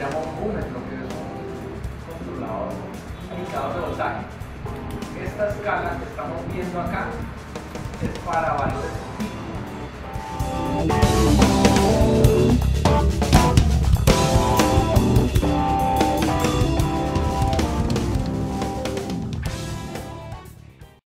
llamo un lo que es un controlador indicador de voltaje. Esta escala que estamos viendo acá es para valores